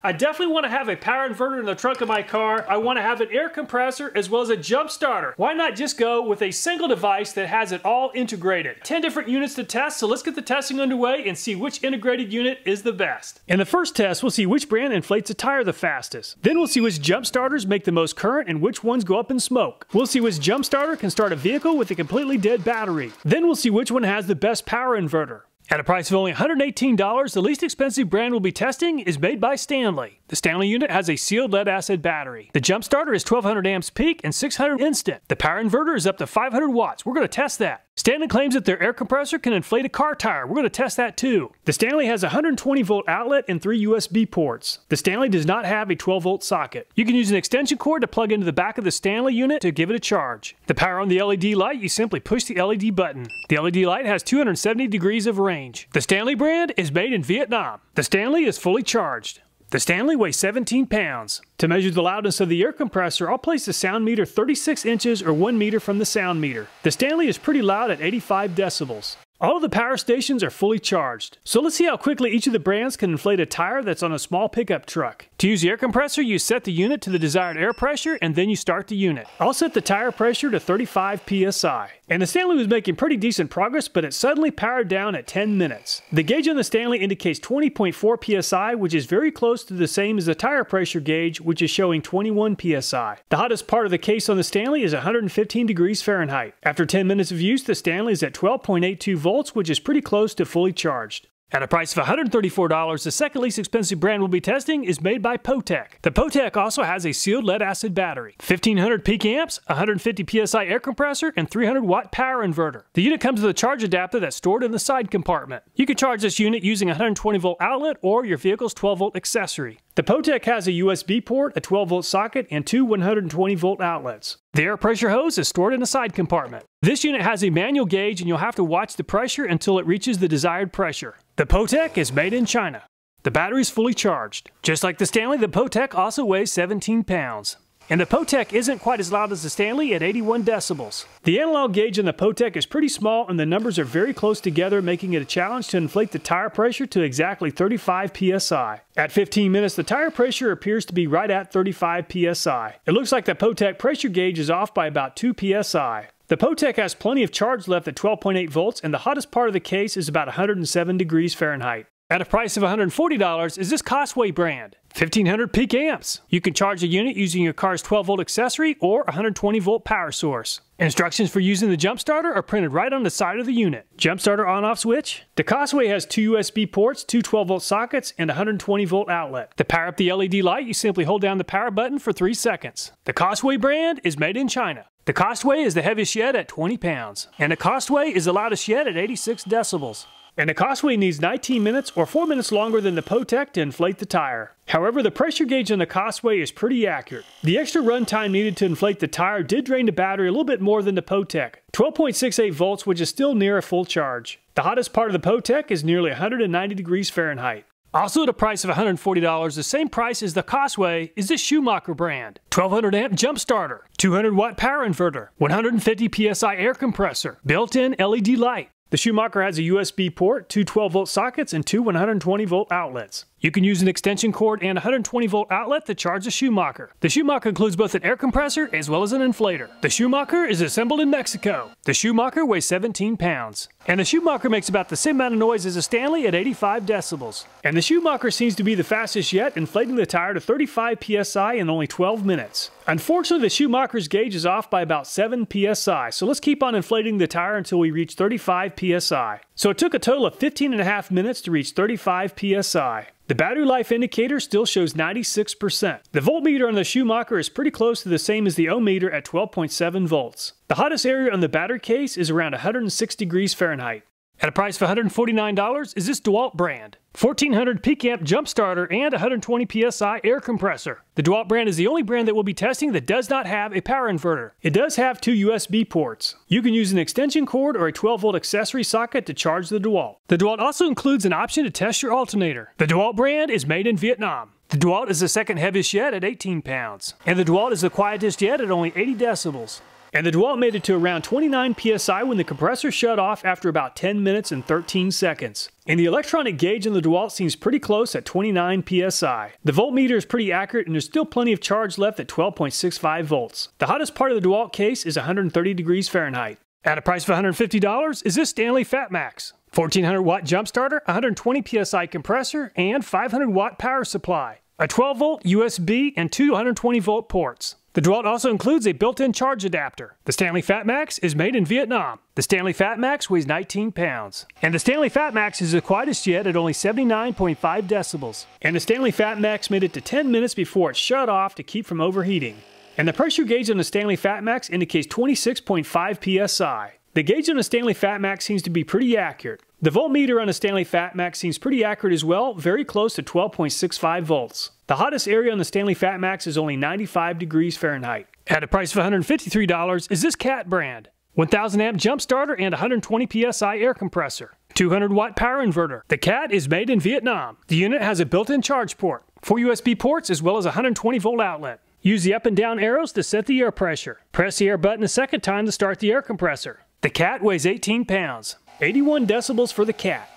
I definitely want to have a power inverter in the trunk of my car. I want to have an air compressor as well as a jump starter. Why not just go with a single device that has it all integrated? 10 different units to test, so let's get the testing underway and see which integrated unit is the best. In the first test, we'll see which brand inflates a tire the fastest. Then we'll see which jump starters make the most current and which ones go up in smoke. We'll see which jump starter can start a vehicle with a completely dead battery. Then we'll see which one has the best power inverter. At a price of only $118, the least expensive brand we'll be testing is made by Stanley. The Stanley unit has a sealed lead acid battery. The jump starter is 1200 amps peak and 600 instant. The power inverter is up to 500 watts. We're going to test that. Stanley claims that their air compressor can inflate a car tire. We're going to test that too. The Stanley has a 120 volt outlet and three USB ports. The Stanley does not have a 12 volt socket. You can use an extension cord to plug into the back of the Stanley unit to give it a charge. The power on the LED light, you simply push the LED button. The LED light has 270 degrees of range. The Stanley brand is made in Vietnam. The Stanley is fully charged. The Stanley weighs 17 pounds. To measure the loudness of the air compressor, I'll place the sound meter 36 inches or 1 meter from the sound meter. The Stanley is pretty loud at 85 decibels. All of the power stations are fully charged. So let's see how quickly each of the brands can inflate a tire that's on a small pickup truck. To use the air compressor, you set the unit to the desired air pressure and then you start the unit. I'll set the tire pressure to 35 psi. And the Stanley was making pretty decent progress, but it suddenly powered down at 10 minutes. The gauge on the Stanley indicates 20.4 psi, which is very close to the same as the tire pressure gauge, which is showing 21 psi. The hottest part of the case on the Stanley is 115 degrees Fahrenheit. After 10 minutes of use, the Stanley is at 12.82 volts, which is pretty close to fully charged. At a price of $134, the second least expensive brand we'll be testing is made by Potek. The Potek also has a sealed lead acid battery, 1500 peak amps, 150 psi air compressor, and 300 watt power inverter. The unit comes with a charge adapter that's stored in the side compartment. You can charge this unit using a 120 volt outlet or your vehicle's 12 volt accessory. The Potek has a USB port, a 12 volt socket, and two 120 volt outlets. The air pressure hose is stored in a side compartment. This unit has a manual gauge and you'll have to watch the pressure until it reaches the desired pressure. The Potek is made in China. The battery is fully charged. Just like the Stanley, the Potek also weighs 17 pounds. And the Potek isn't quite as loud as the Stanley at 81 decibels. The analog gauge in the Potek is pretty small and the numbers are very close together, making it a challenge to inflate the tire pressure to exactly 35 psi. At 15 minutes, the tire pressure appears to be right at 35 psi. It looks like the Potek pressure gauge is off by about 2 psi. The Potek has plenty of charge left at 12.8 volts, and the hottest part of the case is about 107 degrees Fahrenheit. At a price of $140 is this Costway brand. 1500 peak amps. You can charge a unit using your car's 12 volt accessory or 120 volt power source. Instructions for using the jump starter are printed right on the side of the unit. Jump starter on off switch. The Costway has two USB ports, two 12 volt sockets, and a 120 volt outlet. To power up the LED light, you simply hold down the power button for 3 seconds. The Costway brand is made in China. The Costway is the heaviest yet at 20 pounds, and the Costway is the loudest yet at 86 decibels. And the Costway needs 19 minutes or 4 minutes longer than the Potek to inflate the tire. However, the pressure gauge on the Costway is pretty accurate. The extra run time needed to inflate the tire did drain the battery a little bit more than the Potek, 12.68 volts, which is still near a full charge. The hottest part of the Potek is nearly 190 degrees Fahrenheit. Also at a price of $140, the same price as the Costway is the Schumacher brand. 1200 amp jump starter, 200 watt power inverter, 150 psi air compressor, built-in LED light, the Schumacher has a USB port, two 12 volt sockets, and two 120 volt outlets. You can use an extension cord and a 120 volt outlet to charge the Schumacher. The Schumacher includes both an air compressor as well as an inflator. The Schumacher is assembled in Mexico. The Schumacher weighs 17 pounds. And the Schumacher makes about the same amount of noise as a Stanley at 85 decibels. And the Schumacher seems to be the fastest yet, inflating the tire to 35 psi in only 12 minutes. Unfortunately, the Schumacher's gauge is off by about 7 psi, so let's keep on inflating the tire until we reach 35 psi. So it took a total of 15 and a half minutes to reach 35 psi. The battery life indicator still shows 96%. The voltmeter on the Schumacher is pretty close to the same as the ohm meter at 12.7 volts. The hottest area on the battery case is around 106 degrees Fahrenheit. At a price of $149 is this DeWalt brand. 1400 peak amp jump starter and 120 psi air compressor. The DeWalt brand is the only brand that we'll be testing that does not have a power inverter. It does have two USB ports. You can use an extension cord or a 12 volt accessory socket to charge the DeWalt. The DeWalt also includes an option to test your alternator. The DeWalt brand is made in Vietnam. The DeWalt is the second heaviest yet at 18 pounds, and the DeWalt is the quietest yet at only 80 decibels. And the DeWalt made it to around 29 psi when the compressor shut off after about 10 minutes and 13 seconds. And the electronic gauge in the DeWalt seems pretty close at 29 psi. The voltmeter is pretty accurate and there's still plenty of charge left at 12.65 volts. The hottest part of the DeWalt case is 130 degrees Fahrenheit. At a price of $150 is this Stanley FatMax. 1400 watt jump starter, 120 psi compressor, and 500 watt power supply. A 12 volt USB and two 120 volt ports. The DeWalt also includes a built-in charge adapter. The Stanley FatMax is made in Vietnam. The Stanley FatMax weighs 19 pounds. And the Stanley FatMax is the quietest yet at only 79.5 decibels. And the Stanley FatMax made it to 10 minutes before it shut off to keep from overheating. And the pressure gauge on the Stanley FatMax indicates 26.5 psi. The gauge on the Stanley FatMax seems to be pretty accurate. The voltmeter on the Stanley FatMax seems pretty accurate as well, very close to 12.65 volts. The hottest area on the Stanley FatMax is only 95 degrees Fahrenheit. At a price of $153 is this CAT brand. 1000 amp jump starter and 120 psi air compressor. 200 watt power inverter. The CAT is made in Vietnam. The unit has a built-in charge port, four USB ports as well as a 120 volt outlet. Use the up and down arrows to set the air pressure. Press the air button a second time to start the air compressor. The cat weighs 18 pounds, 81 decibels for the cat.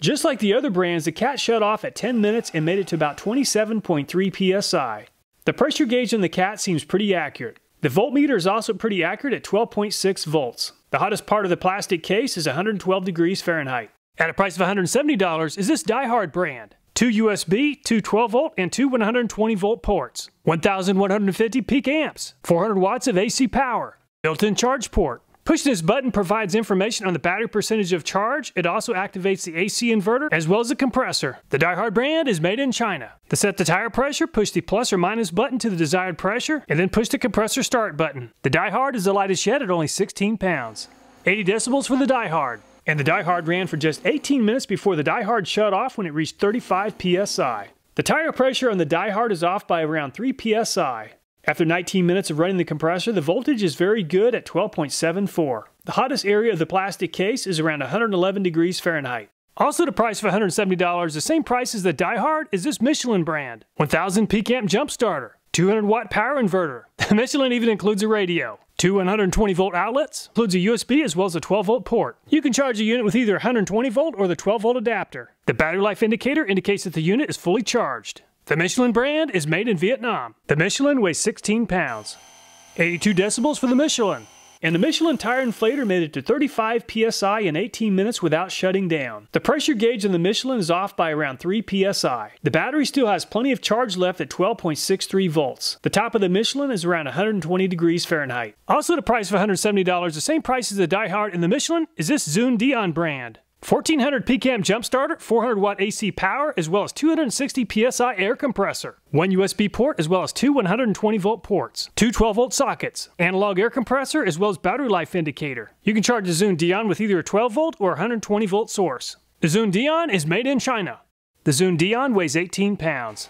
Just like the other brands, the cat shut off at 10 minutes and made it to about 27.3 psi. The pressure gauge on the cat seems pretty accurate. The voltmeter is also pretty accurate at 12.6 volts. The hottest part of the plastic case is 112 degrees Fahrenheit. At a price of $170 is this Die-Hard brand. Two USB, two 12 volt, and two 120 volt ports. 1150 peak amps, 400 watts of AC power, built-in charge port, Pushing this button provides information on the battery percentage of charge. It also activates the AC inverter as well as the compressor. The Die-Hard brand is made in China. To set the tire pressure, push the plus or minus button to the desired pressure and then push the compressor start button. The Die-Hard is the lightest yet at only 16 pounds. 80 decibels for the Die-Hard. And the Die-Hard ran for just 18 minutes before the Die-Hard shut off when it reached 35 psi. The tire pressure on the Die-Hard is off by around 3 psi. After 19 minutes of running the compressor, the voltage is very good at 12.74. The hottest area of the plastic case is around 111 degrees Fahrenheit. Also the price of $170, the same price as the Die-Hard, is this Michelin brand. 1000 peak amp jump starter, 200 watt power inverter. The Michelin even includes a radio. Two 120 volt outlets, includes a USB as well as a 12 volt port. You can charge a unit with either 120 volt or the 12 volt adapter. The battery life indicator indicates that the unit is fully charged. The Michelin brand is made in Vietnam. The Michelin weighs 16 pounds. 82 decibels for the Michelin. And the Michelin tire inflator made it to 35 psi in 18 minutes without shutting down. The pressure gauge on the Michelin is off by around 3 psi. The battery still has plenty of charge left at 12.63 volts. The top of the Michelin is around 120 degrees Fahrenheit. Also the price of $170, the same price as the Die-Hard and the Michelin, is this ZunDian brand. 1400 peak amp jump starter, 400 watt AC power, as well as 260 PSI air compressor. One USB port, as well as two 120 volt ports. Two 12 volt sockets. Analog air compressor, as well as battery life indicator. You can charge the ZunDian with either a 12 volt or 120 volt source. The ZunDian is made in China. The ZunDian weighs 18 pounds.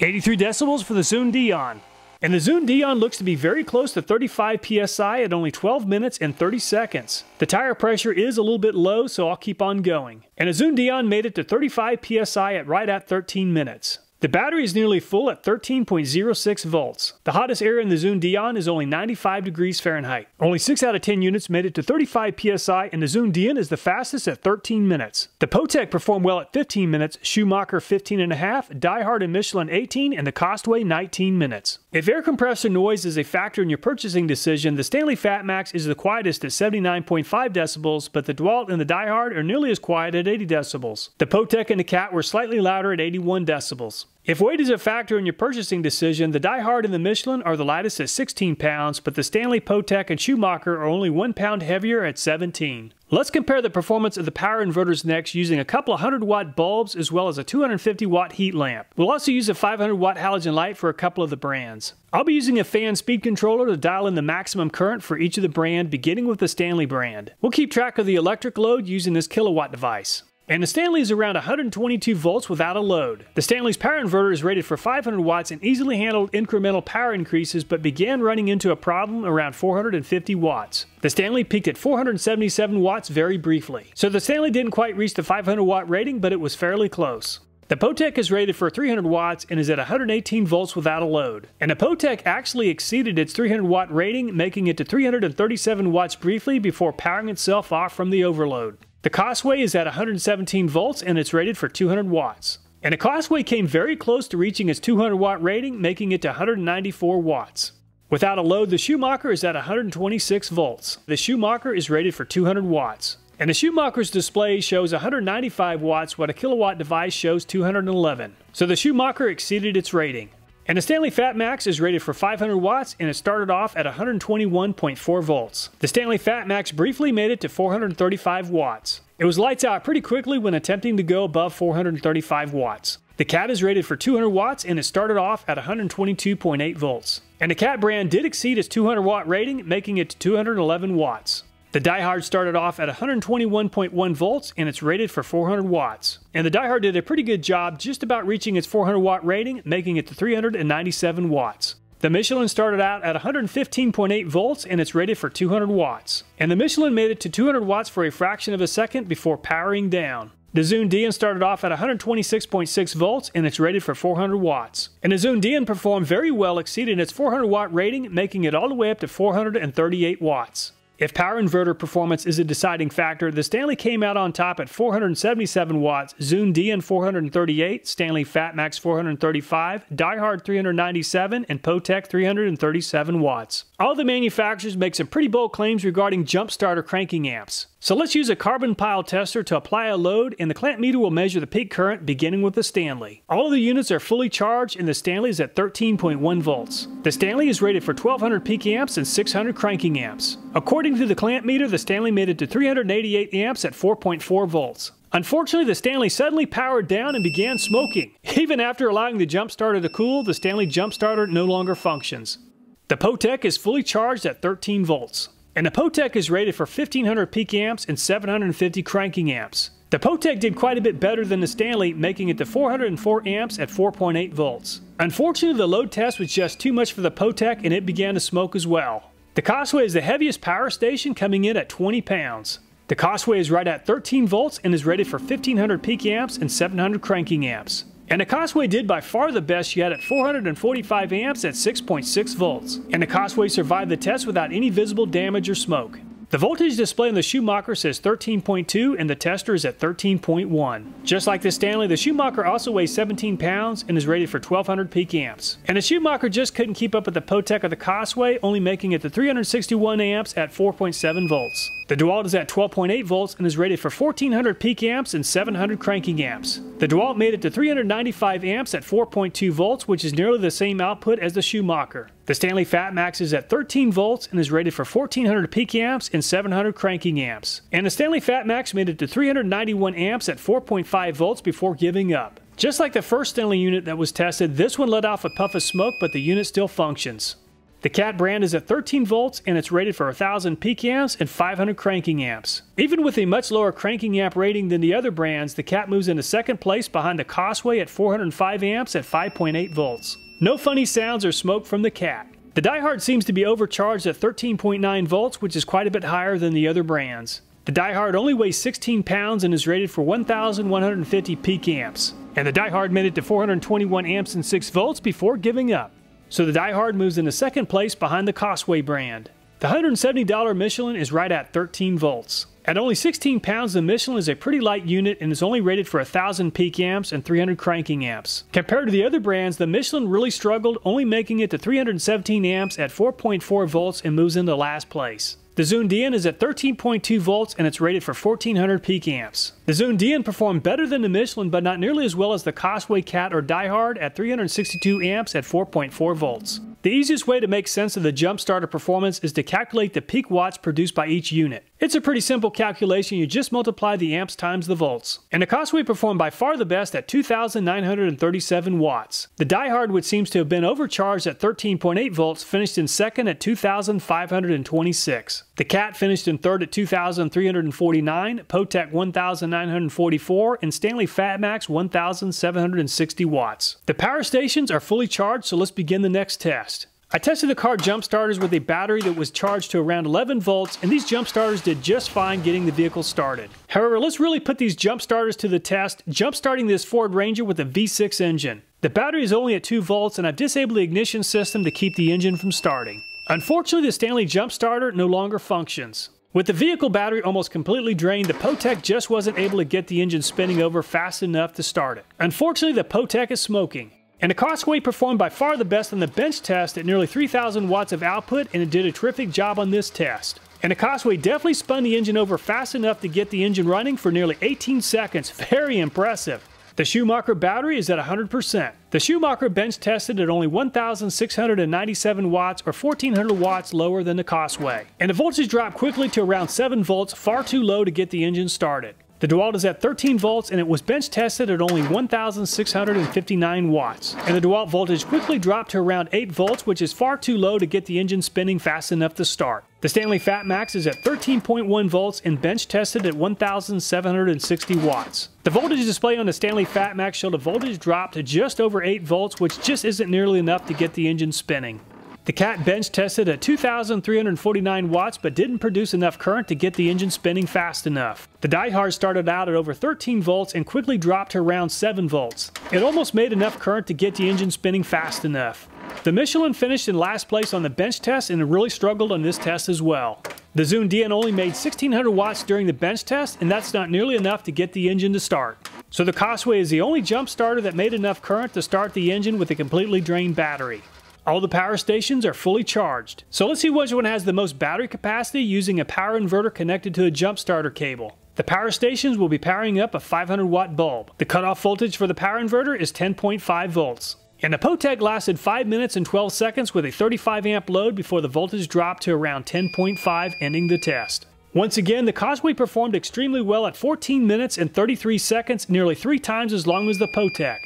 83 decibels for the ZunDian. And the ZunDian looks to be very close to 35 psi at only 12 minutes and 30 seconds. The tire pressure is a little bit low, so I'll keep on going. And a ZunDian made it to 35 psi at right at 13 minutes. The battery is nearly full at 13.06 volts. The hottest air in the ZunDian is only 95 degrees Fahrenheit. Only 6 out of 10 units made it to 35 psi and the ZunDian is the fastest at 13 minutes. The Potek performed well at 15 minutes, Schumacher 15.5, Die-Hard and Michelin 18, and the Costway 19 minutes. If air compressor noise is a factor in your purchasing decision, the Stanley FatMax is the quietest at 79.5 decibels, but the DeWalt and the Die-Hard are nearly as quiet at 80 decibels. The Potek and the Cat were slightly louder at 81 decibels. If weight is a factor in your purchasing decision, the Die-Hard and the Michelin are the lightest at 16 pounds, but the Stanley, Potek, and Schumacher are only 1 pound heavier at 17. Let's compare the performance of the power inverters next using a couple of 100 watt bulbs as well as a 250 watt heat lamp. We'll also use a 500 watt halogen light for a couple of the brands. I'll be using a fan speed controller to dial in the maximum current for each of the brand beginning with the Stanley brand. We'll keep track of the electric load using this kilowatt device. And the Stanley is around 122 volts without a load. The Stanley's power inverter is rated for 500 watts and easily handled incremental power increases but began running into a problem around 450 watts. The Stanley peaked at 477 watts very briefly. So the Stanley didn't quite reach the 500 watt rating but it was fairly close. The Potek is rated for 300 watts and is at 118 volts without a load. And the Potek actually exceeded its 300 watt rating, making it to 337 watts briefly before powering itself off from the overload. The Costway is at 117 volts and it's rated for 200 watts. And the Costway came very close to reaching its 200 watt rating, making it to 194 watts. Without a load, the Schumacher is at 126 volts. The Schumacher is rated for 200 watts. And the Schumacher's display shows 195 watts while a kilowatt device shows 211. So the Schumacher exceeded its rating. And the Stanley FatMax is rated for 500 watts and it started off at 121.4 volts. The Stanley FatMax briefly made it to 435 watts. It was lights out pretty quickly when attempting to go above 435 watts. The Cat is rated for 200 watts and it started off at 122.8 volts. And the Cat brand did exceed its 200 watt rating, making it to 211 watts. The Diehard started off at 121.1 volts and it's rated for 400 watts. And the Diehard did a pretty good job just about reaching its 400 watt rating, making it to 397 watts. The Michelin started out at 115.8 volts and it's rated for 200 watts. And the Michelin made it to 200 watts for a fraction of a second before powering down. The ZunDian started off at 126.6 volts and it's rated for 400 watts. And the ZunDian performed very well exceeding its 400 watt rating, making it all the way up to 438 watts. If power inverter performance is a deciding factor, the Stanley came out on top at 477 watts, ZunDian 438, Stanley FatMax 435, Diehard 397, and Potek 337 watts. All the manufacturers make some pretty bold claims regarding jump starter cranking amps. So let's use a carbon pile tester to apply a load and the clamp meter will measure the peak current beginning with the Stanley. All of the units are fully charged and the Stanley is at 13.1 volts. The Stanley is rated for 1200 peak amps and 600 cranking amps. According to the clamp meter, the Stanley made it to 388 amps at 4.4 volts. Unfortunately, the Stanley suddenly powered down and began smoking. Even after allowing the jump starter to cool, the Stanley jump starter no longer functions. The Potek is fully charged at 13 volts. And the Potek is rated for 1500 peak amps and 750 cranking amps. The Potek did quite a bit better than the Stanley, making it to 404 amps at 4.8 volts. Unfortunately, the load test was just too much for the Potek and it began to smoke as well. The Costway is the heaviest power station, coming in at 20 pounds. The Costway is right at 13 volts and is rated for 1500 peak amps and 700 cranking amps. And the Costway did by far the best yet at 445 amps at 6.6 volts. And the Costway survived the test without any visible damage or smoke. The voltage display on the Schumacher says 13.2 and the tester is at 13.1. Just like the Stanley, the Schumacher also weighs 17 pounds and is rated for 1200 peak amps. And the Schumacher just couldn't keep up with the Potek of the Costway, only making it to 361 amps at 4.7 volts. The DeWalt is at 12.8 volts and is rated for 1400 peak amps and 700 cranking amps. The DeWalt made it to 395 amps at 4.2 volts, which is nearly the same output as the Schumacher. The Stanley FatMax is at 13 volts and is rated for 1400 peak amps and 700 cranking amps. And the Stanley FatMax made it to 391 amps at 4.5 volts before giving up. Just like the first Stanley unit that was tested, this one let off a puff of smoke, but the unit still functions. The Cat brand is at 13 volts and it's rated for 1000 peak amps and 500 cranking amps. Even with a much lower cranking amp rating than the other brands, the Cat moves into second place behind the Costway at 405 amps at 5.8 volts. No funny sounds or smoke from the Cat. The Diehard seems to be overcharged at 13.9 volts, which is quite a bit higher than the other brands. The Diehard only weighs 16 pounds and is rated for 1,150 peak amps. And the Diehard made it to 421 amps and 6 volts before giving up. So the Diehard moves into second place behind the Costway brand. The $170 Michelin is right at 13 volts. At only 16 pounds, the Michelin is a pretty light unit and is only rated for 1000 peak amps and 300 cranking amps. Compared to the other brands, the Michelin really struggled, only making it to 317 amps at 4.4 volts and moves into last place. The ZunDian is at 13.2 volts and it's rated for 1400 peak amps. The ZunDian performed better than the Michelin but not nearly as well as the Costway Cat or Diehard at 362 amps at 4.4 volts. The easiest way to make sense of the jump starter performance is to calculate the peak watts produced by each unit. It's a pretty simple calculation, you just multiply the amps times the volts. And the Costway performed by far the best at 2,937 watts. The Diehard, which seems to have been overcharged at 13.8 volts, finished in second at 2,526. The Cat finished in third at 2,349, Potek 1,944, and Stanley FatMax 1,760 watts. The power stations are fully charged, so let's begin the next test. I tested the car jump starters with a battery that was charged to around 11 volts, and these jump starters did just fine getting the vehicle started. However, let's really put these jump starters to the test, jump starting this Ford Ranger with a V6 engine. The battery is only at 2 volts, and I've disabled the ignition system to keep the engine from starting. Unfortunately, the Stanley jump starter no longer functions. With the vehicle battery almost completely drained, the Potek just wasn't able to get the engine spinning over fast enough to start it. Unfortunately, the Potek is smoking. And the Costway performed by far the best on the bench test at nearly 3,000 watts of output and it did a terrific job on this test. And the Costway definitely spun the engine over fast enough to get the engine running for nearly 18 seconds. Very impressive. The Schumacher battery is at 100%. The Schumacher bench tested at only 1,697 watts or 1,400 watts lower than the Costway. And the voltage dropped quickly to around 7 volts, far too low to get the engine started. The DeWalt is at 13 volts and it was bench tested at only 1,659 watts. And the DeWalt voltage quickly dropped to around 8 volts, which is far too low to get the engine spinning fast enough to start. The Stanley FatMax is at 13.1 volts and bench tested at 1,760 watts. The voltage display on the Stanley FatMax showed a voltage drop to just over 8 volts, which just isn't nearly enough to get the engine spinning. The Cat bench tested at 2,349 watts but didn't produce enough current to get the engine spinning fast enough. The Diehard started out at over 13 volts and quickly dropped to around 7 volts. It almost made enough current to get the engine spinning fast enough. The Michelin finished in last place on the bench test and really struggled on this test as well. The ZunDian only made 1600 watts during the bench test and that's not nearly enough to get the engine to start. So the Costway is the only jump starter that made enough current to start the engine with a completely drained battery. All the power stations are fully charged. So let's see which one has the most battery capacity using a power inverter connected to a jump starter cable. The power stations will be powering up a 500 watt bulb. The cutoff voltage for the power inverter is 10.5 volts. And the Potek lasted 5 minutes and 12 seconds with a 35 amp load before the voltage dropped to around 10.5 ending the test. Once again, the Costway performed extremely well at 14 minutes and 33 seconds, nearly 3 times as long as the Potek.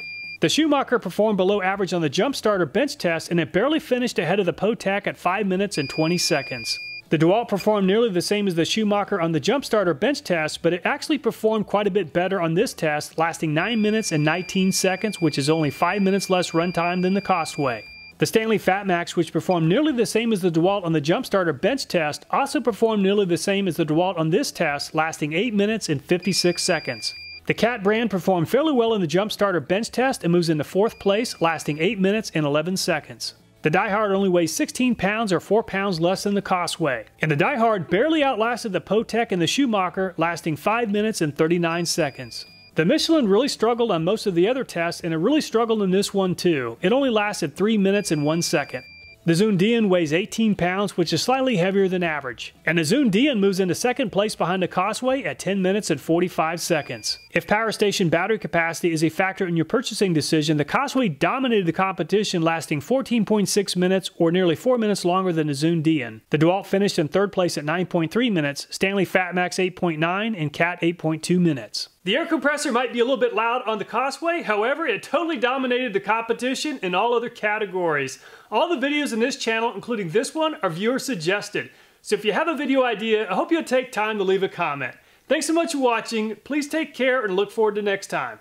The Schumacher performed below average on the jump starter bench test and it barely finished ahead of the Potek at 5 minutes and 20 seconds. The DeWalt performed nearly the same as the Schumacher on the jump starter bench test, but it actually performed quite a bit better on this test, lasting 9 minutes and 19 seconds, which is only 5 minutes less runtime than the Costway. The Stanley FatMax, which performed nearly the same as the DeWalt on the jump starter bench test, also performed nearly the same as the DeWalt on this test, lasting 8 minutes and 56 seconds. The Cat brand performed fairly well in the jump starter bench test and moves into fourth place, lasting 8 minutes and 11 seconds. The Diehard only weighs 16 pounds or 4 pounds less than the Costway, and the Diehard barely outlasted the Potek and the Schumacher, lasting 5 minutes and 39 seconds. The Michelin really struggled on most of the other tests, and it really struggled in this one too. It only lasted 3 minutes and 1 second. The ZunDian weighs 18 pounds, which is slightly heavier than average. And the ZunDian moves into second place behind the Costway at 10 minutes and 45 seconds. If power station battery capacity is a factor in your purchasing decision, the Costway dominated the competition lasting 14.6 minutes or nearly 4 minutes longer than the ZunDian. The DeWalt finished in third place at 9.3 minutes, Stanley FatMax 8.9, and Cat 8.2 minutes. The air compressor might be a little bit loud on the Costway, however, it totally dominated the competition in all other categories. All the videos in this channel, including this one, are viewer suggested. So if you have a video idea, I hope you'll take time to leave a comment. Thanks so much for watching, please take care and look forward to next time.